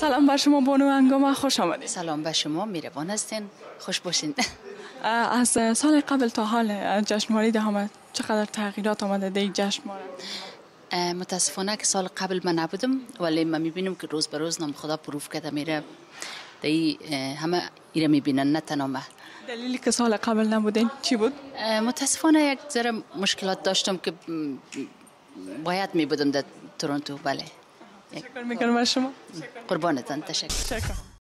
سلام بر شما بانو انگام خوش آمدید. سلام به شما میروان هستین. خوش باشین. از سال قبل تا حال جشنواره دهم چقدر تغییرات آمده در جشنواره؟ متاسفانه که سال قبل من نبودم ولی من می‌بینم که روز به روز نام خدا پروف کرده میره. دی همه ایره می‌بینن نه تنها دلیلی که سال قبل نبودین چی بود؟ متاسفانه یک ذره مشکلات داشتم که باید می بودم در تورنتو. بله. شکر می‌کنم از شما؟ قربانتان تشکر. شکر